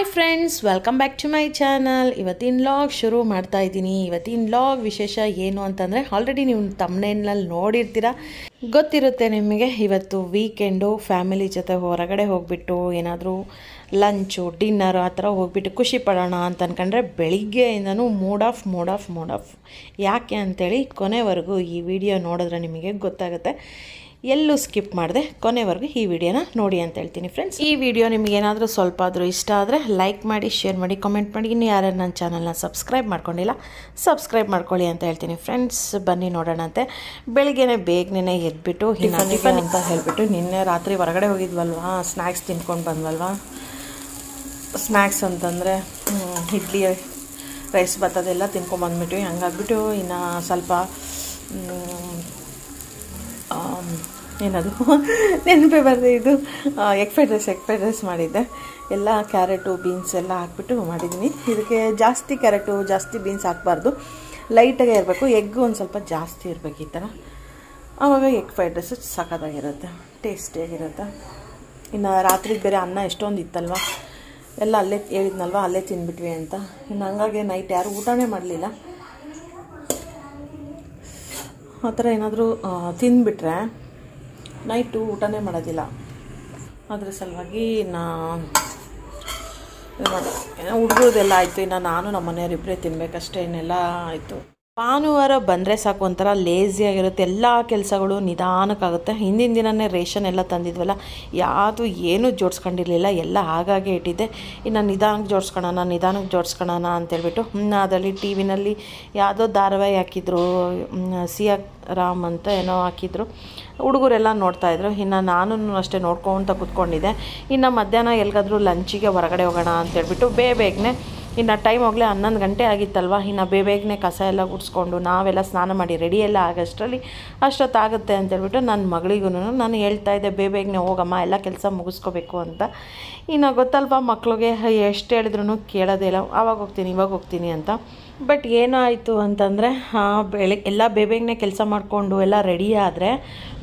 Hi friends welcome back to my channel ಇವತ್ತಿನ log ಶುರು ಮಾಡ್ತಾ ಇದ್ದೀನಿ. ಇವತ್ತಿನ ಲಾಗ್ ವಿಶೇಷ ಏನು ಅಂತಂದರೆ ಆಲ್ರೆಡಿ ನೀವು ತಮ್ಮನೇನಲ್ಲಿ ನೋಡಿರ್ತೀರ? ಗೊತ್ತಿರುತ್ತೆ ನಿಮಗೆ, ಇವತ್ತು ವೀಕೆಂಡು ಫ್ಯಾಮಿಲಿ ಜೊತೆ ಹೊರಗಡೆ ಹೋಗ್ಬಿಟ್ಟು ಏನಾದರೂ ಲಂಚು ಡಿನ್ನರ್ ಆ ಥರ ಹೋಗ್ಬಿಟ್ಟು ಖುಷಿ ಪಡೋಣ ಅಂತ ಅನ್ಕೊಂಡ್ರೆ ಬೆಳಿಗ್ಗೆಯಿಂದನೂ mood off mood off mood off ಯಾಕೆ ಅಂಥೇಳಿ ಕೊನೆವರೆಗೂ ಈ ವಿಡಿಯೋ ನೋಡಿದ್ರೆ ನಿಮಗೆ ಗೊತ್ತಾಗುತ್ತೆ. ಎಲ್ಲೂ ಸ್ಕಿಪ್ ಮಾಡಿದೆ ಕೊನೆವರೆಗೂ ಈ ವಿಡಿಯೋನ ನೋಡಿ ಅಂತ ಹೇಳ್ತೀನಿ ಫ್ರೆಂಡ್ಸ್ ಈ ವಿಡಿಯೋ ನಿಮಗೆ ಏನಾದರೂ ಸ್ವಲ್ಪ ಆದರೂ ಇಷ್ಟ ಆದರೆ ಲೈಕ್ ಮಾಡಿ ಶೇರ್ ಮಾಡಿ ಕಮೆಂಟ್ ಮಾಡಿ. ಇನ್ನು ಯಾರು ನನ್ನ ಚಾನಲ್ನ ಸಬ್ಸ್ಕ್ರೈಬ್ ಮಾಡ್ಕೊಂಡಿಲ್ಲ ಸಬ್ಸ್ಕ್ರೈಬ್ ಮಾಡ್ಕೊಳ್ಳಿ ಅಂತ ಹೇಳ್ತೀನಿ ಫ್ರೆಂಡ್ಸ್ ಬನ್ನಿ ನೋಡೋಣಂತೆ ಬೆಳಿಗ್ಗೆನೆ ಬೇಗನೆ ಎದ್ಬಿಟ್ಟು ಟಿಫನ್ ಅಂತ ಹೇಳಿಬಿಟ್ಟು ನಿನ್ನೆ ರಾತ್ರಿ ಹೊರಗಡೆ ಹೋಗಿದ್ವಲ್ವಾ? ಸ್ನ್ಯಾಕ್ಸ್ ತಿನ್ಕೊಂಡು ಬಂದ್ವಲ್ವಾ? ಸ್ನ್ಯಾಕ್ಸ್ ಅಂತಂದರೆ ಇಡ್ಲಿ ರೈಸ್ ಬತ್ತದೆಲ್ಲ ಬಂದ್ಬಿಟ್ಟು ಹಂಗಾಗ್ಬಿಟ್ಟು ಇನ್ನು ಸ್ವಲ್ಪ ಏನದು ನೆನಪೇ ಬರದೆ ಇದು egg fried rice egg fried rice ಮಾಡಿದ್ದೆ. ಎಲ್ಲ ಕ್ಯಾರೆಟು ಬೀನ್ಸ್ ಎಲ್ಲ ಹಾಕ್ಬಿಟ್ಟು ಮಾಡಿದ್ದೀನಿ. ಇದಕ್ಕೆ ಜಾಸ್ತಿ ಕ್ಯಾರೆಟು ಜಾಸ್ತಿ ಬೀನ್ಸ್ ಹಾಕಬಾರ್ದು. ಲೈಟಾಗೆ ಇರಬೇಕು. ಎಗ್ ಒಂದು ಸ್ವಲ್ಪ ಜಾಸ್ತಿ ಇರಬೇಕು ಈ ಥರ ಆವಾಗ ಎಗ್ ಫ್ರೈಡ್ ರೈಸು ಸಖತ್ತಾಗಿರುತ್ತೆ ಟೇಸ್ಟಿಯಾಗಿರುತ್ತೆ ಇನ್ನು ರಾತ್ರಿಗೆ ಬೇರೆ ಅನ್ನ ಎಷ್ಟೊಂದು ಇತ್ತಲ್ವ? ಎಲ್ಲ ಅಲ್ಲೇ ಹೇಳಿದ್ನಲ್ವ, ಅಲ್ಲೇ ತಿಂದ್ಬಿಟ್ವಿ ಅಂತ. ಇನ್ನು ಹಂಗಾಗಿ ನೈಟ್ ಯಾರು ಊಟನೇ ಮಾಡಲಿಲ್ಲ. ಆ ಥರ ಏನಾದರೂ ತಿಂದುಬಿಟ್ರೆ ನೈಟು ಊಟನೇ ಮಾಡೋದಿಲ್ಲ. ಅದ್ರ ಸಲುವಾಗಿ ನಾ ಹುಡುಗರದೆಲ್ಲ ಆಯಿತು, ಇನ್ನು ನಾನು ನಮ್ಮ ಮನೆಯವರಿಬ್ಬರೇ ತಿನ್ಬೇಕಷ್ಟೇ, ಇನ್ನೆಲ್ಲ ಆಯಿತು. ಭಾನುವಾರ ಬಂದರೆ ಸಾಕು ಒಂಥರ ಲೇಸಿಯಾಗಿರುತ್ತೆ ಎಲ್ಲ ಕೆಲಸಗಳು ನಿಧಾನಕ್ಕಾಗುತ್ತೆ. ಹಿಂದಿನ ದಿನವೇ ರೇಷನ್ ಎಲ್ಲ ತಂದಿದ್ವಲ್ಲ, ಯಾವುದು ಏನೂ ಜೋಡಿಸ್ಕೊಂಡಿರಲಿಲ್ಲ. ಎಲ್ಲ ಹಾಗಾಗೆ ಇಟ್ಟಿದ್ದೆ. ಇನ್ನು ನಿಧಾನಕ್ಕೆ ಜೋಡಿಸ್ಕೊಳ್ಳೋಣ ನಿಧಾನಕ್ಕೆ ಜೋಡಿಸ್ಕೊಳ್ಳೋಣ ಅಂತೇಳ್ಬಿಟ್ಟು ಅದರಲ್ಲಿ ಟಿ ವಿನಲ್ಲಿ ಯಾವುದೋ ಧಾರಾವಾಹಿ ಹಾಕಿದ್ರು ಸಿಯಾ ರಾಮ್ ಅಂತ ಏನೋ ಹಾಕಿದ್ರು. ಹುಡುಗರೆಲ್ಲ ನೋಡ್ತಾಯಿದ್ರು ಇನ್ನು ನಾನು ಅಷ್ಟೇ ನೋಡ್ಕೊತ ಕೂತ್ಕೊಂಡಿದ್ದೆ. ಇನ್ನು ಮಧ್ಯಾಹ್ನ ಎಲ್ಲಿಗಾದ್ರೂ ಲಂಚಿಗೆ ಹೊರಗಡೆ ಹೋಗೋಣ ಅಂತೇಳ್ಬಿಟ್ಟು ಬೇಗ ಬೇಗನೆ ಇನ್ನು ಟೈಮ್ ಹೋಗಲೇ ಹನ್ನೊಂದು ಗಂಟೆ ಆಗಿತ್ತಲ್ವ? ಇನ್ನು ಬೇ ಬೇಗನೆ ಕಸ ಎಲ್ಲ ಗುಡಿಸ್ಕೊಂಡು ನಾವೆಲ್ಲ ಸ್ನಾನ ಮಾಡಿ ರೆಡಿ ಎಲ್ಲ ಆಗೋಷ್ಟರಲ್ಲಿ ಅಷ್ಟೊತ್ತಾಗುತ್ತೆ ಅಂತೇಳ್ಬಿಟ್ಟು ನನ್ನ ಮಗಳಿಗೂ ನಾನು ಹೇಳ್ತಾ ಇದ್ದೆ, ಬೇ ಬೇಗನೆ ಹೋಗಮ್ಮ, ಎಲ್ಲ ಕೆಲಸ ಮುಗಿಸ್ಕೋಬೇಕು ಅಂತ. ಇನ್ನು ಗೊತ್ತಲ್ವ ಮಕ್ಳಿಗೆ ಎಷ್ಟು ಹೇಳಿದ್ರು ಕೇಳೋದೇ ಇಲ್ಲ. ಆವಾಗ ಹೋಗ್ತೀನಿ, ಇವಾಗ ಹೋಗ್ತೀನಿ ಅಂತ. ಬಟ್ ಏನಾಯಿತು ಅಂತಂದರೆ ಬೆಳಗ್ಗೆ ಎಲ್ಲ ಬೇಬೇಗನೆ ಕೆಲಸ ಮಾಡಿಕೊಂಡು ಎಲ್ಲ ರೆಡಿ ಆದರೆ,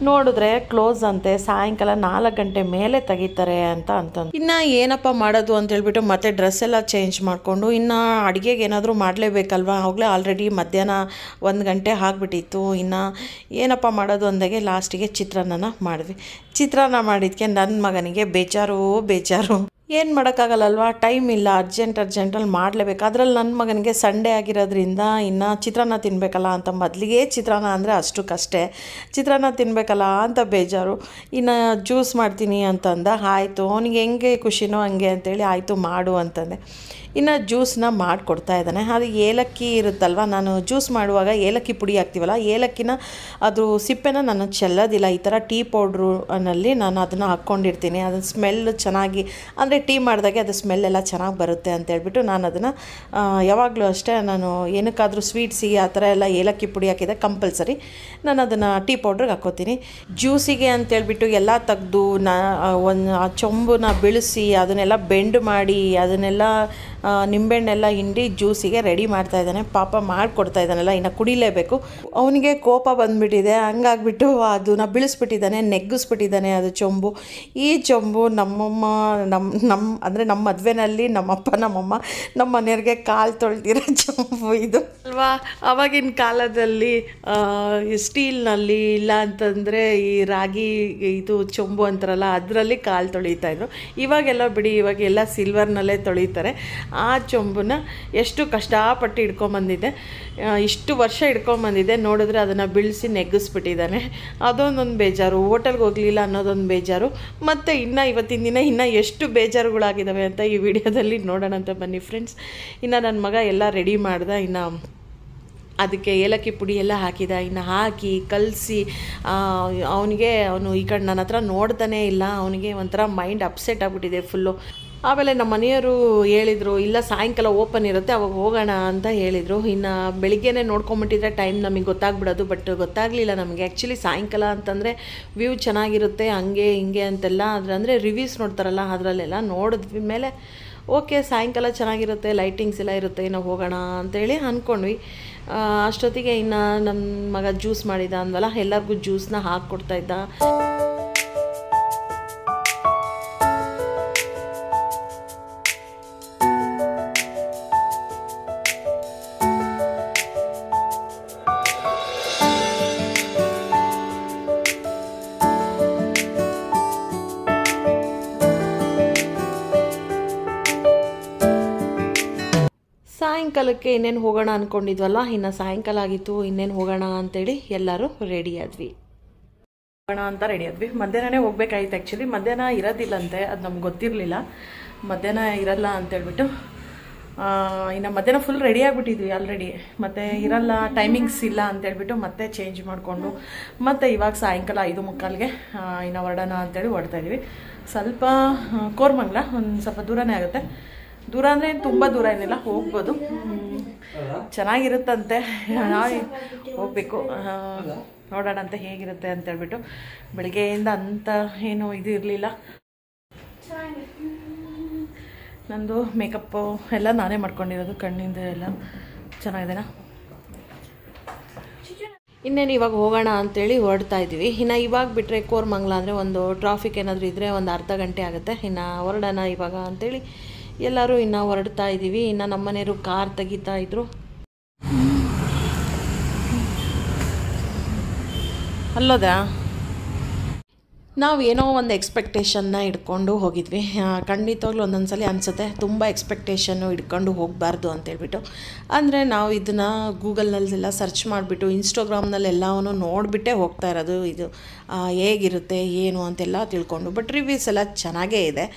ನೋಡಿದ್ರೆ ಕ್ಲೋಸ್ ಅಂತೆ, ಸಾಯಂಕಾಲ ನಾಲ್ಕು ಗಂಟೆ ಮೇಲೆ ತೆಗಿತಾರೆ ಅಂತ ಅಂತಂದು. ಇನ್ನು ಏನಪ್ಪ ಮಾಡೋದು ಅಂತ ಹೇಳ್ಬಿಟ್ಟು ಮತ್ತೆ ಡ್ರೆಸ್ ಎಲ್ಲ ಚೇಂಜ್ ಮಾಡಿಕೊಂಡು, ಇನ್ನು ಅಡುಗೆಗೆ ಏನಾದರೂ ಮಾಡಲೇಬೇಕಲ್ವ? ಅವಾಗಲೇ ಆಲ್ರೆಡಿ ಮಧ್ಯಾಹ್ನ ಒಂದು ಗಂಟೆ ಆಗಿಬಿಟ್ಟಿತ್ತು. ಇನ್ನು ಏನಪ್ಪ ಮಾಡೋದು ಅಂದಾಗೆ ಲಾಸ್ಟಿಗೆ ಚಿತ್ರಾನ್ನ ಮಾಡಿದ್ವಿ. ಚಿತ್ರಾನ್ನ ಮಾಡಿದ್ಕೆ ನನ್ನ ಮಗನಿಗೆ ಬೇಜಾರು ಬೇಜಾರು. ಏನು ಮಾಡೋಕ್ಕಾಗಲ್ಲಲ್ವ? ಟೈಮ್ ಇಲ್ಲ ಅರ್ಜೆಂಟ್ ಅರ್ಜೆಂಟಲ್ಲಿ ಮಾಡಲೇಬೇಕು. ಅದ್ರಲ್ಲಿ ನನ್ನ ಮಗನಿಗೆ ಸಂಡೇ ಆಗಿರೋದ್ರಿಂದ ಇನ್ನು ಚಿತ್ರಾನ್ನ ತಿನ್ನಬೇಕಲ್ಲ ಅಂತ ಮೊದಲಿಗೆ ಚಿತ್ರಾನ್ನ ಅಂದರೆ ಅಷ್ಟಕ್ಕಷ್ಟೇ. ಚಿತ್ರಾನ್ನ ತಿನ್ನಬೇಕಲ್ಲ ಅಂತ ಬೇಜಾರು. ಇನ್ನು ಜ್ಯೂಸ್ ಮಾಡ್ತೀನಿ ಅಂತಂದ, ಆಯಿತು, ಅವನಿಗೆ ಹೆಂಗೆ ಖುಷಿನೋ ಹಂಗೆ ಅಂತೇಳಿ ಆಯಿತು ಮಾಡು ಅಂತಂದೆ. ಇನ್ನು ಜ್ಯೂಸನ್ನ ಮಾಡಿಕೊಡ್ತಾ ಇದ್ದಾನೆ. ಅದು ಏಲಕ್ಕಿ ಇರುತ್ತಲ್ವ? ನಾನು ಜ್ಯೂಸ್ ಮಾಡುವಾಗ ಏಲಕ್ಕಿ ಪುಡಿ ಹಾಕ್ತೀವಲ್ಲ, ಏಲಕ್ಕಿನ ಅದು ಸಿಪ್ಪೆನ ನಾನು ಚೆಲ್ಲೋದಿಲ್ಲ. ಈ ಥರ ಟೀ ಪೌಡ್ರನಲ್ಲಿ ನಾನು ಅದನ್ನು ಹಾಕ್ಕೊಂಡಿರ್ತೀನಿ. ಅದನ್ನ ಸ್ಮೆಲ್ ಚೆನ್ನಾಗಿ, ಅಂದರೆ ಟೀ ಮಾಡಿದಾಗೆ ಅದು ಸ್ಮೆಲ್ ಎಲ್ಲ ಚೆನ್ನಾಗಿ ಬರುತ್ತೆ ಅಂತ ಹೇಳ್ಬಿಟ್ಟು ನಾನು ಅದನ್ನು ಯಾವಾಗಲೂ ಅಷ್ಟೇ ನಾನು ಏನಕ್ಕಾದರೂ ಸ್ವೀಟ್ಸಿಗೆ ಆ ಥರ ಎಲ್ಲ ಏಲಕ್ಕಿ ಪುಡಿ ಹಾಕಿದೆ ಕಂಪಲ್ಸರಿ ನಾನು ಅದನ್ನು ಟೀ ಪೌಡ್ರಿಗೆ ಹಾಕ್ಕೋತೀನಿ. ಜ್ಯೂಸಿಗೆ ಅಂತೇಳ್ಬಿಟ್ಟು ಎಲ್ಲ ತೆಗ್ದು, ನಾ ಒಂದು, ಆ, ಚೊಂಬನ್ನ ಬಿಳಿಸಿ ಅದನ್ನೆಲ್ಲ ಬೆಂಡ್ ಮಾಡಿ ಅದನ್ನೆಲ್ಲ ನಿಂಬೆಹಣ್ಣೆಲ್ಲ ಹಿಂಡಿ ಜ್ಯೂಸಿಗೆ ರೆಡಿ ಮಾಡ್ತಾ ಇದ್ದಾನೆ. ಪಾಪ ಮಾಡಿಕೊಡ್ತಾ ಇದ್ದಾನಲ್ಲ, ಇನ್ನು ಕುಡಿಲೇಬೇಕು. ಅವನಿಗೆ ಕೋಪ ಬಂದುಬಿಟ್ಟಿದೆ. ಹಂಗಾಗ್ಬಿಟ್ಟು ಅದನ್ನ ಬಿಳಿಸ್ಬಿಟ್ಟಿದ್ದಾನೆ, ನೆಗ್ಗಿಸ್ಬಿಟ್ಟಿದ್ದಾನೆ ಅದು ಚೊಂಬು. ಈ ಚೊಂಬು ನಮ್ಮಮ್ಮ ನಮ್ಮ ನಮ್ಮ ಅಂದರೆ ನಮ್ಮ ಮದುವೆನಲ್ಲಿ ನಮ್ಮಪ್ಪ, ನಮ್ಮಮ್ಮ ನಮ್ಮ ಮನೆಯವ್ರಿಗೆ ಕಾಲು ತೊಳ್ದಿರೋ ಚೊಂಬು ಇದು. ಅಲ್ವಾ? ಅವಾಗಿನ ಕಾಲದಲ್ಲಿ ಸ್ಟೀಲ್ನಲ್ಲಿ ಇಲ್ಲ ಅಂತಂದರೆ ಈ ರಾಗಿ ಇದು ಚೊಂಬು ಅಂತಾರಲ್ಲ, ಅದರಲ್ಲಿ ಕಾಲು ತೊಳಿತಾಯಿದ್ರು ಇವಾಗೆಲ್ಲ ಬಿಡಿ, ಇವಾಗೆಲ್ಲ ಸಿಲ್ವರ್ನಲ್ಲೇ ತೊಳಿತಾರೆ. ಆ ಚೊಂಬನ್ನ ಎಷ್ಟು ಕಷ್ಟಪಟ್ಟು ಹಿಡ್ಕೊಂಬಂದಿದ್ದೆ ಇಷ್ಟು ವರ್ಷ ಹಿಡ್ಕೊಂಬಂದಿದ್ದೆ ನೋಡಿದ್ರೆ ಅದನ್ನು ಬಿಳಿಸಿ ನೆಗ್ಗಿಸ್ಬಿಟ್ಟಿದ್ದಾನೆ. ಅದೊಂದೊಂದು ಬೇಜಾರು. ಹೋಟೆಲ್ಗೆ ಹೋಗಲಿಲ್ಲ ಅನ್ನೋದೊಂದು ಬೇಜಾರು. ಮತ್ತು ಇನ್ನು ಇವತ್ತಿನ ದಿನ ಇನ್ನು ಎಷ್ಟು ಬೇಜಾರುಗಳಾಗಿದ್ದಾವೆ ಅಂತ ಈ ವಿಡಿಯೋದಲ್ಲಿ ನೋಡೋಣ ಅಂತ ಬನ್ನಿ ಫ್ರೆಂಡ್ಸ್. ಇನ್ನು ನನ್ನ ಮಗ ಎಲ್ಲ ರೆಡಿ ಮಾಡ್ದೆ. ಇನ್ನು ಅದಕ್ಕೆ ಏಲಕ್ಕಿ ಪುಡಿ ಎಲ್ಲ ಹಾಕಿದ. ಇನ್ನು ಹಾಕಿ, ಕಲಸಿ ಅವನಿಗೆ ಅವನು ಈ ಕಡೆ ನನ್ನ ಹತ್ರ ನೋಡ್ತಾನೇ ಇಲ್ಲ. ಅವನಿಗೆ ಒಂಥರ ಮೈಂಡ್ ಅಪ್ಸೆಟ್ ಆಗಿಬಿಟ್ಟಿದೆ ಫುಲ್ಲು ಆಮೇಲೆ ನಮ್ಮ ಮನೆಯವರು ಹೇಳಿದರು, ಇಲ್ಲ, ಸಾಯಂಕಾಲ ಓಪನ್ ಇರುತ್ತೆ, ಅವಾಗ ಹೋಗೋಣ ಅಂತ ಹೇಳಿದರು. ಇನ್ನು ಬೆಳಿಗ್ಗೆನೇ ನೋಡ್ಕೊಂಬಿಟ್ಟಿದ್ರೆ ಟೈಮ್ ನಮಗೆ ಗೊತ್ತಾಗ್ಬಿಡೋದು ಬಟ್ ಗೊತ್ತಾಗಲಿಲ್ಲ ನಮಗೆ. ಆ್ಯಕ್ಚುಲಿ ಸಾಯಂಕಾಲ ಅಂತಂದರೆ ವ್ಯೂ ಚೆನ್ನಾಗಿರುತ್ತೆ, ಹಂಗೆ ಹಿಂಗೆ ಅಂತೆಲ್ಲ. ಅಂದರೆ ರಿವ್ಯೂಸ್ ನೋಡ್ತಾರಲ್ಲ, ಅದರಲ್ಲೆಲ್ಲ ನೋಡಿದ್ವಿ. ಮೇಲೆ ಓಕೆ ಸಾಯಂಕಾಲ ಚೆನ್ನಾಗಿರುತ್ತೆ ಲೈಟಿಂಗ್ಸ್ ಎಲ್ಲ ಇರುತ್ತೆ, ಇನ್ನು ಹೋಗೋಣ ಅಂತೇಳಿ ಅಂದ್ಕೊಂಡ್ವಿ ಅಷ್ಟೊತ್ತಿಗೆ ಇನ್ನು ನಮ್ಮ ಮಗ ಜ್ಯೂಸ್ ಮಾಡಿದ ಅಂದ್ವಲ್ಲ, ಎಲ್ಲರಿಗೂ ಜ್ಯೂಸ್ನ ಹಾಕ್ಕೊಡ್ತಾ ಸಾಯಂಕಾಲಕ್ಕೆ ಇನ್ನೇನು ಹೋಗೋಣ ಅಂದ್ಕೊಂಡಿದ್ವಲ್ಲ ಇನ್ನು ಸಾಯಂಕಾಲ ಆಗಿತ್ತು, ಇನ್ನೇನು ಹೋಗೋಣ ಅಂತೇಳಿ ಎಲ್ಲರೂ ರೆಡಿ ಆದ್ವಿ. ಹೋಗೋಣ ಅಂತ ರೆಡಿ ಆದ್ವಿ. ಮಧ್ಯಾಹ್ನನೇ ಹೋಗ್ಬೇಕಾಗಿತ್ತು ಆ್ಯಕ್ಚುಲಿ ಮಧ್ಯಾಹ್ನ ಇರೋದಿಲ್ಲಂತೆ, ಅದು ನಮ್ಗೆ ಗೊತ್ತಿರಲಿಲ್ಲ. ಮಧ್ಯಾಹ್ನ ಇರಲ್ಲ ಅಂತೇಳ್ಬಿಟ್ಟು ಇನ್ನು ಮಧ್ಯಾಹ್ನ ಫುಲ್ ರೆಡಿ ಆಗಿಬಿಟ್ಟಿದ್ವಿ ಆಲ್ರೆಡಿ ಮತ್ತು ಇರಲ್ಲ ಟೈಮಿಂಗ್ಸ್ ಇಲ್ಲ ಅಂತೇಳ್ಬಿಟ್ಟು ಮತ್ತೆ ಚೇಂಜ್ ಮಾಡಿಕೊಂಡು, ಮತ್ತು ಇವಾಗ ಸಾಯಂಕಾಲ ಐದು ಮುಕ್ಕಾಲ್ಗೆ ಇನ್ನು ಹೊರಡೋಣ ಅಂತೇಳಿ ಹೊಡ್ತಾಯಿದ್ವಿ ಸ್ವಲ್ಪ ಕೋರ್ಮಂಗ್ಲ, ಒಂದು ಸ್ವಲ್ಪ ದೂರನೇ ಆಗುತ್ತೆ. ದೂರ ಅಂದರೆ ತುಂಬ ದೂರ ಏನಿಲ್ಲ, ಹೋಗ್ಬೋದು. ಚೆನ್ನಾಗಿರುತ್ತಂತೆ. ಹೋಗ್ಬೇಕು. ನೋಡೋಣ ಅಂತ ಹೇಗಿರುತ್ತೆ ಅಂತ ಹೇಳ್ಬಿಟ್ಟು ಬೆಳಿಗ್ಗೆಯಿಂದ ಅಂತ ಏನು ಇದು ಇರಲಿಲ್ಲ. ನಂದು ಮೇಕಪ್ಪು ಎಲ್ಲ ನಾನೇ ಮಾಡ್ಕೊಂಡಿರೋದು, ಕಣ್ಣಿಂದ ಎಲ್ಲ. ಚೆನ್ನಾಗಿದೆನಾ? ಇನ್ನೇನು ಇವಾಗ ಹೋಗೋಣ ಅಂತೇಳಿ ಹೊರಡ್ತಾ ಇದ್ದೀವಿ. ಇನ್ನು ಇವಾಗ ಬಿಟ್ಟರೆ ಕೋರ್ಮಂಗ್ಲ ಅಂದರೆ ಒಂದು ಟ್ರಾಫಿಕ್ ಏನಾದರೂ ಇದ್ದರೆ ಒಂದು ಅರ್ಧ ಗಂಟೆ ಆಗುತ್ತೆ. ಇನ್ನು ಹೊರಡೋಣ ಇವಾಗ ಅಂತೇಳಿ ಎಲ್ಲರೂ ಇನ್ನು ಹೊರಡ್ತಾ ಇದ್ದೀವಿ ಇನ್ನು ನಮ್ಮನೆಯವರು ಕಾರ್ ತೆಗಿತಾ ಇದ್ರು. ಅಲ್ಲೋದಾ ನಾವು ಏನೋ ಒಂದು ಎಕ್ಸ್ಪೆಕ್ಟೇಷನ್ನ ಇಟ್ಕೊಂಡು ಹೋಗಿದ್ವಿ. ಖಂಡಿತವಾಗ್ಲೂ ಒಂದೊಂದು ಸಲ ಅನಿಸುತ್ತೆ, ತುಂಬ ಎಕ್ಸ್ಪೆಕ್ಟೇಷನ್ನು ಇಟ್ಕೊಂಡು ಹೋಗಬಾರ್ದು ಅಂತೇಳ್ಬಿಟ್ಟು ಅಂದರೆ ನಾವು ಇದನ್ನು ಗೂಗಲ್ನಲ್ಲೆಲ್ಲ ಸರ್ಚ್ ಮಾಡಿಬಿಟ್ಟು ಇನ್ಸ್ಟಾಗ್ರಾಮ್ನಲ್ಲಿ ಎಲ್ಲವನ್ನು ನೋಡಿಬಿಟ್ಟೇ ಹೋಗ್ತಾ ಇರೋದು ಇದು. ಹೇಗಿರುತ್ತೆ, ಏನು ಅಂತೆಲ್ಲ ತಿಳ್ಕೊಂಡು. ಬಟ್ ರಿವ್ಯೂಸ್ ಎಲ್ಲ ಚೆನ್ನಾಗೇ ಇದೆ.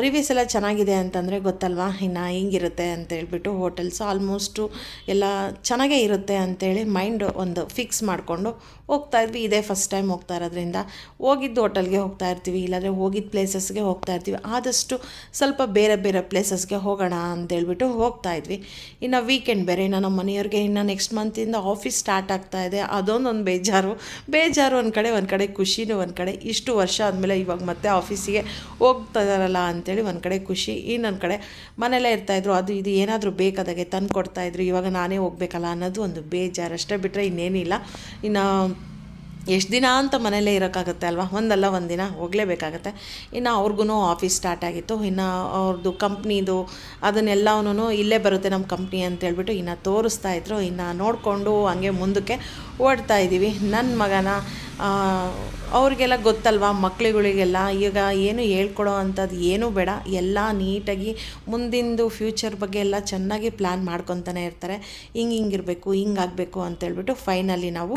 ರಿವ್ಯೂಸ್ ಎಲ್ಲ ಚೆನ್ನಾಗಿದೆ ಅಂತಂದರೆ ಗೊತ್ತಲ್ವಾ? ಇನ್ನು ಹಿಂಗಿರುತ್ತೆ ಅಂತ ಹೇಳ್ಬಿಟ್ಟು ಹೋಟೆಲ್ಸ್ ಆಲ್ಮೋಸ್ಟು ಎಲ್ಲ ಚೆನ್ನಾಗೇ ಇರುತ್ತೆ ಅಂತೇಳಿ ಮೈಂಡ್ ಒಂದು ಫಿಕ್ಸ್ ಮಾಡಿಕೊಂಡು ಹೋಗ್ತಾ ಇದ್ವಿ. ಇದೇ ಫಸ್ಟ್ ಟೈಮ್ ಹೋಗ್ತಾ ಇರೋದ್ರಿಂದ. ಹೋಗಿದ್ದು ಹೋಟೆಲ್ಗೆ ಹೋಗ್ತಾ ಇರ್ತೀವಿ. ಇಲ್ಲಾಂದರೆ ಹೋಗಿದ್ದ ಪ್ಲೇಸಸ್ಗೆ ಹೋಗ್ತಾ ಇರ್ತೀವಿ. ಆದಷ್ಟು ಸ್ವಲ್ಪ ಬೇರೆ ಬೇರೆ ಪ್ಲೇಸಸ್ಗೆ ಹೋಗೋಣ ಅಂತೇಳ್ಬಿಟ್ಟು ಹೋಗ್ತಾ ಇದ್ವಿ. ಇನ್ನು ವೀಕೆಂಡ್ ಬೇರೆ, ಇನ್ನು ನಮ್ಮ ಮನೆಯವ್ರಿಗೆ ಇನ್ನು ನೆಕ್ಸ್ಟ್ ಮಂತಿಂದ ಆಫೀಸ್ ಸ್ಟಾರ್ಟ್ ಆಗ್ತಾ ಇದೆ. ಅದೊಂದೊಂದು ಬೇಜಾರು. ಬೇಜಾರು ಒಂದು ಕಡೆ ಒಂದು ಕಡೆ ಖುಷಿನೂ ಒಂದು ಕಡೆ. ಇಷ್ಟು ವರ್ಷ ಆದಮೇಲೆ ಇವಾಗ ಮತ್ತೆ ಆಫೀಸಿಗೆ ಹೋಗ್ತಾ ಇದಾರಲ್ಲ ಅಂತೇಳಿ ಒಂದು ಕಡೆ ಖುಷಿ, ಇನ್ನೊಂದು ಕಡೆ ಮನೆಯಲ್ಲೇ ಇರ್ತಾಯಿದ್ರು ಅದು ಇದು ಏನಾದರೂ ಬೇಕಾದಾಗೆ ತಂದು ಕೊಡ್ತಾಯಿದ್ರು ಇವಾಗ ನಾನೇ ಹೋಗ್ಬೇಕಲ್ಲ ಅನ್ನೋದು ಒಂದು ಬೇಜಾರು. ಅಷ್ಟೇ ಬಿಟ್ಟರೆ ಇನ್ನೇನಿಲ್ಲ. ಇನ್ನು ಎಷ್ಟು ದಿನ ಅಂತ ಮನೇಲೇ ಇರೋಕ್ಕಾಗುತ್ತೆ ಅಲ್ವಾ? ಒಂದಲ್ಲ ಒಂದು ದಿನ ಹೋಗಲೇಬೇಕಾಗತ್ತೆ. ಇನ್ನು ಅವ್ರಿಗೂ ಆಫೀಸ್ ಸ್ಟಾರ್ಟ್ ಆಗಿತ್ತು. ಇನ್ನು ಅವ್ರದ್ದು ಕಂಪ್ನಿದು ಅದನ್ನೆಲ್ಲವೂ ಇಲ್ಲೇ ಬರುತ್ತೆ ನಮ್ಮ ಕಂಪ್ನಿ ಅಂತೇಳ್ಬಿಟ್ಟು ಇನ್ನು ತೋರಿಸ್ತಾ ಇದ್ರು. ಇನ್ನು ನೋಡಿಕೊಂಡು ಹಂಗೆ ಮುಂದಕ್ಕೆ ಓಡ್ತಾ ಇದ್ದೀವಿ ನನ್ನ ಮಗನ ಅವ್ರಿಗೆಲ್ಲ ಗೊತ್ತಲ್ವಾ? ಮಕ್ಳುಗಳಿಗೆಲ್ಲ ಈಗ ಏನು ಹೇಳ್ಕೊಡೋ ಅಂಥದ್ದು ಏನೂ ಬೇಡ. ಎಲ್ಲ ನೀಟಾಗಿ ಮುಂದಿಂದು ಫ್ಯೂಚರ್ ಬಗ್ಗೆ ಎಲ್ಲ ಚೆನ್ನಾಗಿ ಪ್ಲ್ಯಾನ್ ಮಾಡ್ಕೊತಾನೆ ಇರ್ತಾರೆ. ಹಿಂಗೆ ಹಿಂಗಿರಬೇಕು ಹಿಂಗಾಗಬೇಕು ಅಂತೇಳ್ಬಿಟ್ಟು ಫೈನಲಿ ನಾವು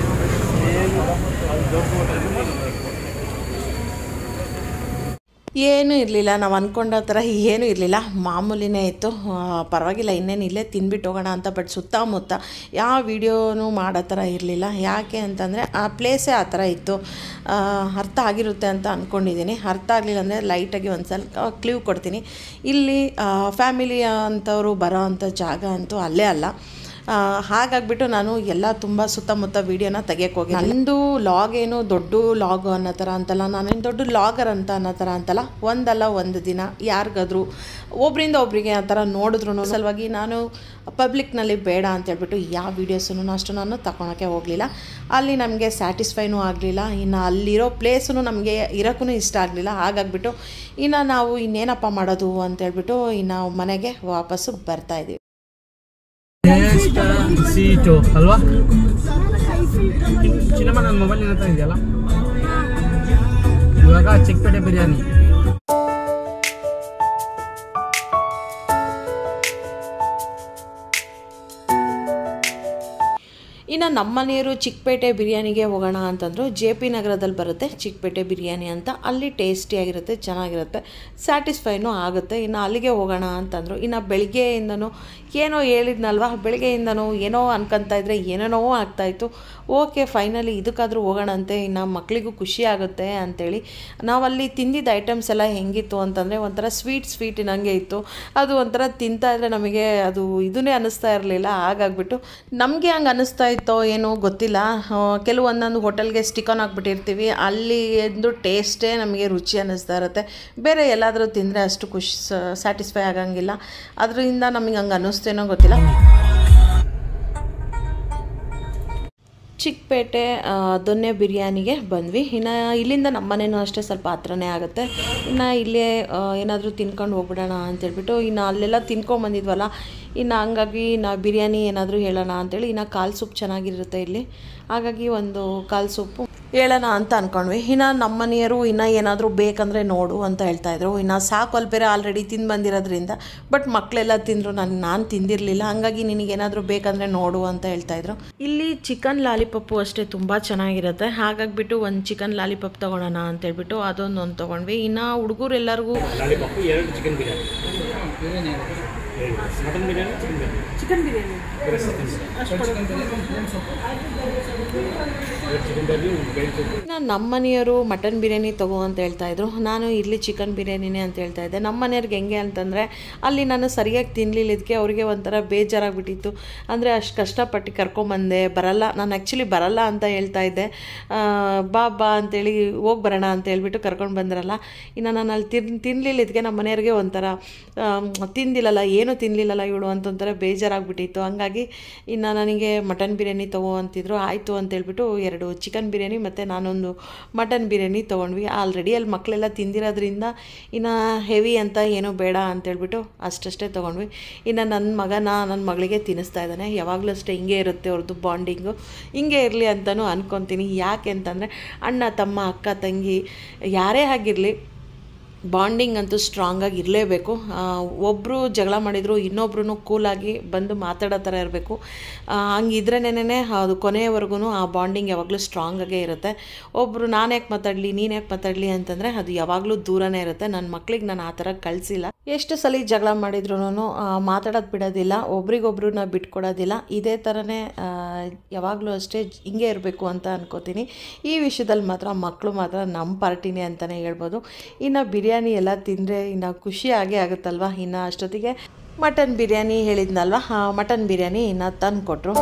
ಏನೂ ಇರಲಿಲ್ಲ. ನಾವು ಅಂದ್ಕೊಂಡ ಥರ ಏನೂ ಇರಲಿಲ್ಲ. ಮಾಮೂಲಿನೇ ಇತ್ತು. ಪರವಾಗಿಲ್ಲ, ಇನ್ನೇನು ಇಲ್ಲೇ ತಿನ್ಬಿಟ್ಟು ಹೋಗೋಣ ಅಂತ, ಬಟ್ ಸುತ್ತಮುತ್ತ ಯಾವ ವಿಡಿಯೋನೂ ಮಾಡೋ ಥರ ಇರಲಿಲ್ಲ. ಯಾಕೆ ಅಂತಂದರೆ, ಆ ಪ್ಲೇಸೇ ಆ ಥರ ಇತ್ತು. ಅರ್ಥ ಆಗಿರುತ್ತೆ ಅಂತ ಅಂದ್ಕೊಂಡಿದ್ದೀನಿ ಅರ್ಥ ಆಗಲಿಲ್ಲ ಅಂದರೆ ಲೈಟಾಗಿ ಒಂದು ಸಲ ಕ್ಲೀವ್ ಕೊಡ್ತೀನಿ. ಇಲ್ಲಿ ಫ್ಯಾಮಿಲಿ ಅಂಥವ್ರು ಬರೋ ಅಂಥ ಜಾಗ ಅಂತೂ ಅಲ್ಲೇ ಅಲ್ಲ. ಹಾಗಾಗ್ಬಿಟ್ಟು ನಾನು ಎಲ್ಲ ತುಂಬ ಸುತ್ತಮುತ್ತ ವೀಡಿಯೋನ ತೆಗಿಯಕ್ಕೆ ಹೋಗಿ ನಂದು ಲಾಗ್ ಏನು ದೊಡ್ಡ ಲಾಗ್ ಅನ್ನೋ ಥರ ಅಂತಲ್ಲ, ನಾನೇನು ದೊಡ್ಡ ಲಾಗರ್ ಅಂತ ಅನ್ನೋ ಥರ ಅಂತಲ್ಲ, ಒಂದಲ್ಲ ಒಂದು ದಿನ ಯಾರಿಗಾದ್ರೂ ಒಬ್ಬರಿಂದ ಒಬ್ಬರಿಗೆ ಆ ಥರ ನೋಡಿದ್ರು ಸಲುವಾಗಿ ನಾನು ಪಬ್ಲಿಕ್ನಲ್ಲಿ ಬೇಡ ಅಂತೇಳ್ಬಿಟ್ಟು ಯಾವ ವೀಡಿಯೋಸನ್ನು ಅಷ್ಟು ನಾನು ತಗೊಳಕ್ಕೆ ಹೋಗಲಿಲ್ಲ. ಅಲ್ಲಿ ನಮಗೆ ಸ್ಯಾಟಿಸ್ಫೈನೂ ಆಗಲಿಲ್ಲ, ಇನ್ನು ಅಲ್ಲಿರೋ ಪ್ಲೇಸೂ ನಮಗೆ ಇರೋಕ್ಕೂ ಇಷ್ಟ ಆಗಲಿಲ್ಲ. ಹಾಗಾಗ್ಬಿಟ್ಟು ಇನ್ನು ನಾವು ಇನ್ನೇನಪ್ಪ ಮಾಡೋದು ಅಂತೇಳ್ಬಿಟ್ಟು ಇನ್ನು ಮನೆಗೆ ವಾಪಸ್ಸು ಬರ್ತಾ ಇದ್ದೀವಿ. ಸೀಟು ಅಲ್ವಾ? ಚಿನ್ನಮ್ಮ ಮೊಬೈಲ್ ಏನಂತ ಇದೆಯಲ್ಲ ಇವಾಗ ಚಿಕ್ಕಪೇಟೆ ಬಿರಿಯಾನಿ. ಇನ್ನು ನಮ್ಮನೆಯವರು ಚಿಕ್ಕಪೇಟೆ ಬಿರಿಯಾನಿಗೆ ಹೋಗೋಣ ಅಂತಂದರು, ಜೆ ಪಿ ನಗರದಲ್ಲಿ ಬರುತ್ತೆ ಚಿಕ್ಕಪೇಟೆ ಬಿರಿಯಾನಿ ಅಂತ. ಅಲ್ಲಿ ಟೇಸ್ಟಿಯಾಗಿರುತ್ತೆ ಚೆನ್ನಾಗಿರುತ್ತೆ ಸ್ಯಾಟಿಸ್ಫೈನೂ ಆಗುತ್ತೆ. ಇನ್ನು ಅಲ್ಲಿಗೆ ಹೋಗೋಣ ಅಂತಂದರು. ಇನ್ನು ಬೆಳಿಗ್ಗೆಯಿಂದನೂ ಏನೋ ಹೇಳಿದ್ನಲ್ವ? ಬೆಳಗ್ಗೆಯಿಂದನೋ ಏನೋ ಅನ್ಕೊಂತ ಇದ್ರೆ ಏನೇನೋ ಆಗ್ತಾಯಿತ್ತು ಓಕೆ, ಫೈನಲಿ ಇದಕ್ಕಾದರೂ ಹೋಗೋಣಂತೆ, ಇನ್ನು ಮಕ್ಕಳಿಗೂ ಖುಷಿ ಆಗುತ್ತೆ ಅಂತೇಳಿ. ನಾವಲ್ಲಿ ತಿಂದಿದ್ದ ಐಟಮ್ಸ್ ಎಲ್ಲ ಹೆಂಗಿತ್ತು ಅಂತಂದರೆ ಒಂಥರ ಸ್ವೀಟ್ ಸ್ವೀಟ್ ನಂಗೆ ಇತ್ತು. ಅದು ಒಂಥರ ತಿಂತಾ ಇದ್ರೆ ನಮಗೆ ಅದು ಇದನ್ನೇ ಅನ್ನಿಸ್ತಾ ಇರಲಿಲ್ಲ. ಹಾಗಾಗ್ಬಿಟ್ಟು ನಮಗೆ ಹಂಗೆ ಅನ್ನಿಸ್ತಾ ಇತ್ತೋ ಏನೋ ಗೊತ್ತಿಲ್ಲ. ಕೆಲವೊಂದೊಂದು ಹೋಟೆಲ್ಗೆ ಸ್ಟಿಕನ್ ಹಾಕ್ಬಿಟ್ಟಿರ್ತೀವಿ ಅಲ್ಲಿ ಎಂದು ಟೇಸ್ಟೇ ನಮಗೆ ರುಚಿ ಅನ್ನಿಸ್ತಾ ಇರುತ್ತೆ. ಬೇರೆ ಎಲ್ಲಾದರೂ ತಿಂದರೆ ಅಷ್ಟು ಖುಷಿ ಸ್ಯಾಟಿಸ್ಫೈ ಆಗಂಗಿಲ್ಲ. ಅದರಿಂದ ನಮಗೆ ಹಂಗೆ ಅನ್ನಿಸ್ತೇನೋ ಗೊತ್ತಿಲ್ಲ. ಚಿಕ್ಕಪೇಟೆ ದೊನ್ನೆ ಬಿರಿಯಾನಿಗೆ ಬಂದ್ವಿ. ಇನ್ನು ಇಲ್ಲಿಂದ ನಮ್ಮ ಮನೇನೂ ಅಷ್ಟೇ ಸ್ವಲ್ಪ ಹತ್ರನೇ ಆಗುತ್ತೆ. ಇನ್ನು ಇಲ್ಲೇ ಏನಾದರೂ ತಿನ್ಕೊಂಡು ಹೋಗ್ಬಿಡೋಣ ಅಂತೇಳ್ಬಿಟ್ಟು ಇನ್ನು ಅಲ್ಲೆಲ್ಲ ತಿನ್ಕೊಂಬಂದಿದ್ವಲ್ಲ ಇನ್ನು ಹಂಗಾಗಿ ನಾವು ಬಿರಿಯಾನಿ ಏನಾದರೂ ಹೇಳೋಣ ಅಂತೇಳಿ ಇನ್ನು ಕಾಲು ಸೂಪ್ ಚೆನ್ನಾಗಿರುತ್ತೆ ಇಲ್ಲಿ. ಹಾಗಾಗಿ ಒಂದು ಕಾಲು ಸೂಪು ಹೇಳೋಣ ಅಂತ ಅಂದ್ಕೊಂಡ್ವಿ ಇನ್ನು ನಮ್ಮ ಮನೆಯವರು ಇನ್ನು ಏನಾದರೂ ಬೇಕಂದರೆ ನೋಡು ಅಂತ ಹೇಳ್ತಾಯಿದ್ರು ಇನ್ನು ಸಾಕು ಅಲ್ಲಿ ಬೇರೆ ಆಲ್ರೆಡಿ ತಿಂದು ಬಂದಿರೋದ್ರಿಂದ ಬಟ್ ಮಕ್ಕಳೆಲ್ಲ ತಿಂದರು ನಾನು ನಾನು ತಿಂದಿರಲಿಲ್ಲ. ಹಾಗಾಗಿ ನಿನಗೇನಾದರೂ ಬೇಕಂದರೆ ನೋಡು ಅಂತ ಹೇಳ್ತಾಯಿದ್ರು ಇಲ್ಲಿ ಚಿಕನ್ ಲಾಲಿಪಪ್ಪು ಅಷ್ಟೇ ತುಂಬ ಚೆನ್ನಾಗಿರುತ್ತೆ. ಹಾಗಾಗಿಬಿಟ್ಟು ಒಂದು ಚಿಕನ್ ಲಾಲಿಪಪ್ ತೊಗೊಳೋಣ ಅಂತೇಳ್ಬಿಟ್ಟು ಅದೊಂದು ಒಂದು ತೊಗೊಂಡ್ವಿ. ಇನ್ನು ಹುಡುಗರು ಎಲ್ಲರಿಗೂ ಲಾಲಿಪಾಪ್ ಎರಡು ಚಿಕನ್ ಬಿರಿಯಾನಿ ಮಟನ್ ಇನ್ನು ನಮ್ಮ ಮನೆಯವರು ಮಟನ್ ಬಿರಿಯಾನಿ ತಗೋ ಅಂತ ಹೇಳ್ತಾ ಇದ್ರು. ನಾನು ಇಲ್ಲಿ ಚಿಕನ್ ಬಿರಿಯಾನಿನೇ ಅಂತ ಹೇಳ್ತಾ ಇದ್ದೆ. ನಮ್ಮ ಮನೆಯವ್ರಿಗೆ ಹೆಂಗೆ ಅಂತಂದರೆ, ಅಲ್ಲಿ ನಾನು ಸರಿಯಾಗಿ ತಿನ್ನಲಿಲ್ಲದಕ್ಕೆ ಅವ್ರಿಗೆ ಒಂಥರ ಬೇಜಾರಾಗ್ಬಿಟ್ಟಿತ್ತು. ಅಂದರೆ ಅಷ್ಟು ಕಷ್ಟಪಟ್ಟು ಕರ್ಕೊಂಬಂದೆ, ಬರಲ್ಲ. ನಾನು ಆ್ಯಕ್ಚುಲಿ ಬರಲ್ಲ ಅಂತ ಹೇಳ್ತಾ ಇದ್ದೆ. ಬಾ ಬಾ ಅಂತೇಳಿ ಹೋಗಿ ಬರೋಣ ಅಂತ ಹೇಳ್ಬಿಟ್ಟು ಕರ್ಕೊಂಡು ಬಂದ್ರಲ್ಲ. ಇನ್ನು ನಾನು ಅಲ್ಲಿ ತಿನ್ ತಿನ್ನಲಿಲ್ಲದಕ್ಕೆ ನಮ್ಮ ಮನೆಯವ್ರಿಗೆ ಒಂಥರ ತಿಂದಿಲ್ಲಲ್ಲ, ಏನೂ ತಿನ್ಲಿಲ್ಲಲ್ಲ ಇವಳು ಅಂತ ಒಂಥರ ಬೇಜಾರಾಗ್ಬಿಟ್ಟಿತ್ತು. ಹಂಗಾಗಿ ಇನ್ನು ನನಗೆ ಮಟನ್ ಬಿರಿಯಾನಿ ತಗೋ ಅಂತಿದ್ರು. ಆಯಿತು ಅಂತೇಳ್ಬಿಟ್ಟು ಎರಡು ಚಿಕನ್ ಬಿರಿಯಾನಿ ಮತ್ತು ನಾನೊಂದು ಮಟನ್ ಬಿರಿಯಾನಿ ತೊಗೊಂಡ್ವಿ. ಆಲ್ರೆಡಿ ಅಲ್ಲಿ ಮಕ್ಕಳೆಲ್ಲ ತಿಂದಿರೋದ್ರಿಂದ ಇನ್ನು ಹೆವಿ ಅಂತ ಏನೂ ಬೇಡ ಅಂತೇಳ್ಬಿಟ್ಟು ಅಷ್ಟಷ್ಟೇ ತೊಗೊಂಡ್ವಿ. ಇನ್ನು ನನ್ನ ಮಗನ ನನ್ನ ಮಗಳಿಗೆ ತಿನ್ನಿಸ್ತಾ ಇದ್ದಾನೆ. ಯಾವಾಗಲೂ ಅಷ್ಟೇ ಹಿಂಗೆ ಇರುತ್ತೆ ಅವ್ರದ್ದು ಬಾಂಡಿಂಗು ಹಿಂಗೆ ಇರಲಿ ಅಂತಲೂ ಅಂದ್ಕೊತೀನಿ ಯಾಕೆ ಅಂತಂದರೆ ಅಣ್ಣ, ತಮ್ಮ, ಅಕ್ಕ, ತಂಗಿ ಯಾರೇ ಆಗಿರಲಿ ಬಾಂಡಿಂಗ್ ಅಂತೂ ಸ್ಟ್ರಾಂಗಾಗಿ ಇರಲೇಬೇಕು. ಒಬ್ಬರು ಜಗಳ ಮಾಡಿದ್ರು ಇನ್ನೊಬ್ರು ಕೂಲಾಗಿ ಬಂದು ಮಾತಾಡೋ ಥರ ಇರಬೇಕು. ಹಂಗಿದ್ರೇನೇ ಅದು ಕೊನೆಯವರೆಗೂ ಆ ಬಾಂಡಿಂಗ್ ಯಾವಾಗಲೂ ಸ್ಟ್ರಾಂಗಾಗೇ ಇರುತ್ತೆ. ಒಬ್ಬರು ನಾನು ಯಾಕೆ ಮಾತಾಡಲಿ, ನೀನು ಯಾಕೆ ಮಾತಾಡಲಿ ಅಂತಂದರೆ ಅದು ಯಾವಾಗಲೂ ದೂರನೇ ಇರುತ್ತೆ. ನನ್ನ ಮಕ್ಳಿಗೆ ನಾನು ಆ ಥರ ಕಳಿಸಿಲ್ಲ. ಎಷ್ಟು ಸಲ ಜಗಳ ಮಾಡಿದ್ರು ಮಾತಾಡೋದು ಬಿಡೋದಿಲ್ಲ ಒಬ್ರಿಗೊಬ್ರನ್ನ ಬಿಟ್ಕೊಡೋದಿಲ್ಲ. ಇದೇ ಥರನೇ ಯಾವಾಗಲೂ ಅಷ್ಟೇ ಹಿಂಗೆ ಇರಬೇಕು ಅಂತ ಅನ್ಕೋತೀನಿ. ಈ ವಿಷಯದಲ್ಲಿ ಮಾತ್ರ ಮಕ್ಕಳು ಮಾತ್ರ ನಮ್ಮ ಪಾರ್ಟಿನೇ ಅಂತಲೇ ಹೇಳ್ಬೋದು. ಇನ್ನು ಬಿರಿಯಾನಿ ಎಲ್ಲ ತಿಂದರೆ ಇನ್ನು ಖುಷಿ ಆಗೇ ಆಗುತ್ತಲ್ವ? ಇನ್ನು ಅಷ್ಟೊತ್ತಿಗೆ ಮಟನ್ ಬಿರಿಯಾನಿ ಹೇಳಿದ್ನಲ್ವ? ಹಾಂ, ಮಟನ್ ಬಿರಿಯಾನಿ ಇನ್ನು ತಂದು ಕೊಟ್ಟರು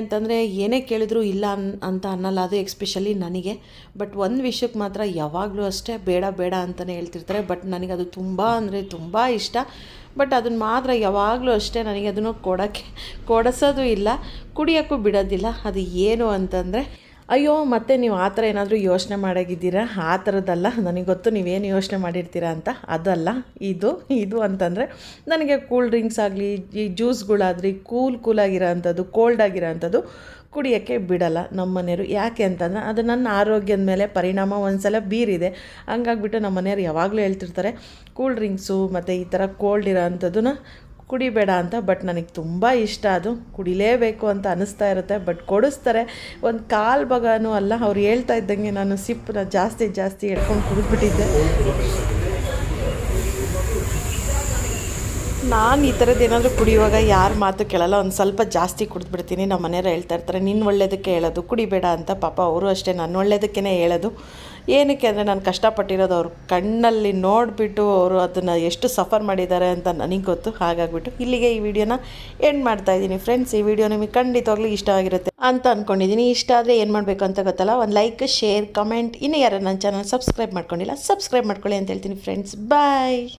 ಅಂತಂದರೆ ಏನೇ ಕೇಳಿದ್ರು ಇಲ್ಲ ಅನ್, ಅಂತ ಅನ್ನಲ್ಲ ಅದು ಎಕ್ಸ್ಪೆಷಲಿ ನನಗೆ. ಬಟ್ ಒಂದು ವಿಷಯಕ್ಕೆ ಮಾತ್ರ ಯಾವಾಗಲೂ ಅಷ್ಟೇ ಬೇಡ ಬೇಡ ಅಂತಲೇ ಹೇಳ್ತಿರ್ತಾರೆ. ಬಟ್ ನನಗೆ ಅದು ತುಂಬ ಅಂದರೆ ತುಂಬ ಇಷ್ಟ. ಬಟ್ ಅದನ್ನು ಮಾತ್ರ ಯಾವಾಗಲೂ ಅಷ್ಟೇ ನನಗೆ ಅದನ್ನು ಕೊಡೋಕ್ಕೆ, ಕೊಡಿಸೋದು ಇಲ್ಲ, ಕುಡಿಯೋಕ್ಕೂ ಬಿಡೋದಿಲ್ಲ. ಅದು ಏನು ಅಂತಂದರೆ ಅಯ್ಯೋ, ಮತ್ತೆ ನೀವು ಆ ಥರ ಏನಾದರೂ ಯೋಚನೆ ಮಾಡಾಗಿದ್ದೀರಾ? ಆ ಥರದ್ದಲ್ಲ. ನನಗೆ ಗೊತ್ತು ನೀವೇನು ಯೋಚನೆ ಮಾಡಿರ್ತೀರಾ ಅಂತ. ಅದಲ್ಲ, ಇದು ಇದು ಅಂತಂದರೆ, ನನಗೆ ಕೂಲ್ ಡ್ರಿಂಕ್ಸ್ ಆಗಲಿ, ಈ ಜ್ಯೂಸ್ಗಳಾದ್ರಿ ಕೂಲ್ ಕೂಲಾಗಿರೋ ಅಂಥದ್ದು ಕೋಲ್ಡ್ ಆಗಿರೋ ಅಂಥದ್ದು ಕುಡಿಯೋಕ್ಕೆ ಬಿಡಲ್ಲ ನಮ್ಮ ಮನೆಯವರು. ಯಾಕೆ ಅಂತಂದರೆ, ಅದು ನನ್ನ ಆರೋಗ್ಯದ ಮೇಲೆ ಪರಿಣಾಮ ಒಂದ್ಸಲ ಬೀರಿದೆ. ಹಂಗಾಗ್ಬಿಟ್ಟು ನಮ್ಮ ಮನೆಯವ್ರು ಯಾವಾಗಲೂ ಹೇಳ್ತಿರ್ತಾರೆ ಕೂಲ್ ಡ್ರಿಂಕ್ಸು ಮತ್ತು ಈ ಥರ ಕೋಲ್ಡ್ ಇರೋ ಅಂಥದ್ದನ್ನ ಕುಡಿಬೇಡ ಅಂತ ಬಟ್ ನನಗೆ ತುಂಬ ಇಷ್ಟ ಅದು. ಕುಡಿಲೇಬೇಕು ಅಂತ ಅನ್ನಿಸ್ತಾ ಇರುತ್ತೆ ಬಟ್ ಕೊಡಿಸ್ತಾರೆ. ಒಂದು ಕಾಲು ಬಗಾನು ಅಲ್ಲ, ಅವ್ರು ಹೇಳ್ತಾ ಇದ್ದಂಗೆ ನಾನು ಸಿಪ್ಪನ್ನ ಜಾಸ್ತಿ ಜಾಸ್ತಿ ಎಡ್ಕೊಂಡು ಕುಡಿದ್ಬಿಟ್ಟಿದ್ದೆ. ನಾನು ಈ ಥರದ್ದು ಏನಾದರೂ ಕುಡಿಯುವಾಗ ಯಾರ ಮಾತು ಕೇಳಲ್ಲ, ಒಂದು ಸ್ವಲ್ಪ ಜಾಸ್ತಿ ಕುಡಿದ್ಬಿಡ್ತೀನಿ. ನಮ್ಮ ಮನೆಯವ್ರು ಹೇಳ್ತಾ ಇರ್ತಾರೆ ನಿನ್ನ ಒಳ್ಳೇದಕ್ಕೆ ಹೇಳೋದು, ಕುಡಿಬೇಡ ಅಂತ. ಪಾಪ ಅವರು ಅಷ್ಟೇ ನನ್ನ ಒಳ್ಳೇದಕ್ಕೇ ಹೇಳೋದು. ಏನಕ್ಕೆ ಅಂದರೆ ನಾನು ಕಷ್ಟಪಟ್ಟಿರೋದು ಅವರು ಕಣ್ಣಲ್ಲಿ ನೋಡಿಬಿಟ್ಟು ಅವರು ಅದನ್ನು ಎಷ್ಟು ಸಫರ್ ಮಾಡಿದ್ದಾರೆ ಅಂತ ನನಗೆ ಗೊತ್ತು. ಹಾಗಾಗ್ಬಿಟ್ಟು ಇಲ್ಲಿಗೆ ಈ ವಿಡಿಯೋನ ಎಂಡ್ ಮಾಡ್ತಾ ಇದ್ದೀನಿ ಫ್ರೆಂಡ್ಸ್ ಈ ವಿಡಿಯೋ ನಿಮಗೆ ಖಂಡಿತವಾಗ್ಲೂ ಇಷ್ಟ ಆಗಿರುತ್ತೆ ಅಂತ ಅಂದ್ಕೊಂಡಿದ್ದೀನಿ ಇಷ್ಟ ಆದರೆ ಏನು ಮಾಡಬೇಕು ಅಂತ ಗೊತ್ತಲ್ಲ, ಒಂದು ಲೈಕ್ ಶೇರ್ ಕಮೆಂಟ್ ಇನ್ನು ಯಾರು ನನ್ನ ಚಾನಲ್ ಸಬ್ಸ್ಕ್ರೈಬ್ ಮಾಡ್ಕೊಂಡಿಲ್ಲ, ಸಬ್ಸ್ಕ್ರೈಬ್ ಮಾಡ್ಕೊಳ್ಳಿ ಅಂತ ಹೇಳ್ತೀನಿ ಫ್ರೆಂಡ್ಸ್ ಬಾಯ್